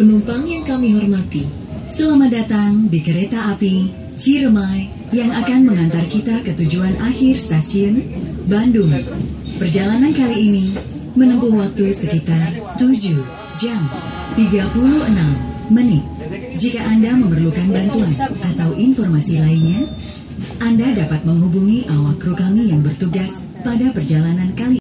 Penumpang yang kami hormati, Selamat datang di kereta api Ciremai yang akan mengantar kita ke tujuan akhir stasiun Bandung. Perjalanan kali ini menempuh waktu sekitar 7 jam 36 menit. Jika Anda memerlukan bantuan atau informasi lainnya, Anda dapat menghubungi awak kru kami yang bertugas pada perjalanan kali